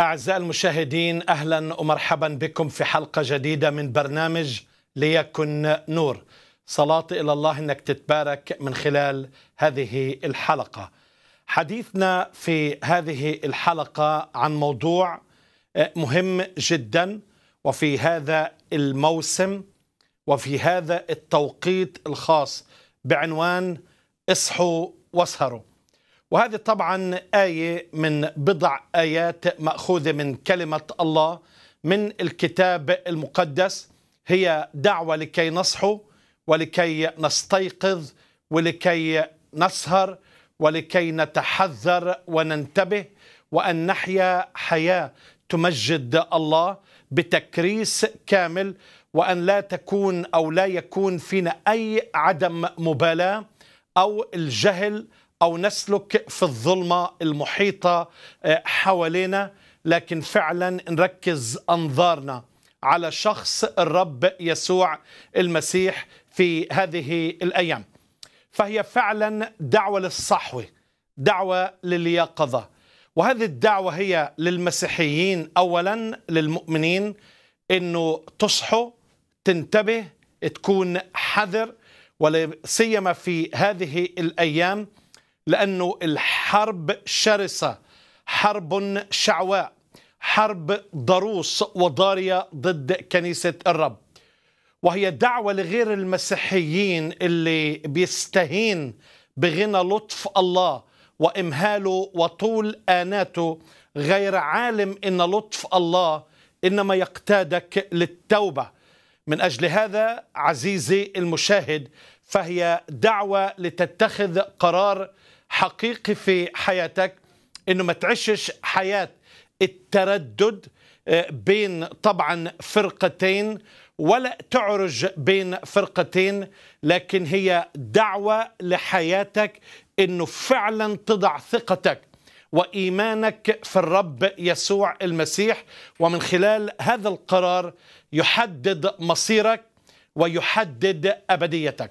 أعزائي المشاهدين أهلا ومرحبا بكم في حلقة جديدة من برنامج ليكن نور. صلاتي إلى الله أنك تتبارك من خلال هذه الحلقة. حديثنا في هذه الحلقة عن موضوع مهم جدا وفي هذا الموسم وفي هذا التوقيت الخاص بعنوان اصحوا واسهروا. وهذه طبعا آية من بضع آيات مأخوذة من كلمة الله من الكتاب المقدس. هي دعوة لكي نصحو ولكي نستيقظ ولكي نسهر ولكي نتحذر وننتبه وأن نحيا حياة تمجد الله بتكريس كامل وأن لا تكون أو لا يكون فينا أي عدم مبالاة أو الجهل أو نسلك في الظلمة المحيطة حوالينا. لكن فعلا نركز أنظارنا على شخص الرب يسوع المسيح في هذه الأيام. فهي فعلا دعوة للصحوة دعوة لليقظة. وهذه الدعوة هي للمسيحيين أولا للمؤمنين أنه تصحوا تنتبه تكون حذر ولا سيما في هذه الأيام. لأنه الحرب شرسة حرب شعواء حرب ضروس وضارية ضد كنيسة الرب. وهي دعوة لغير المسيحيين اللي بيستهين بغنى لطف الله وإمهاله وطول آناته غير عالم إن لطف الله إنما يقتادك للتوبة. من أجل هذا عزيزي المشاهد فهي دعوة لتتخذ قرار حقيقي في حياتك إنه ما تعيشش حياة التردد بين طبعا فرقتين ولا تعرج بين فرقتين لكن هي دعوة لحياتك إنه فعلا تضع ثقتك وإيمانك في الرب يسوع المسيح. ومن خلال هذا القرار يحدد مصيرك ويحدد أبديتك.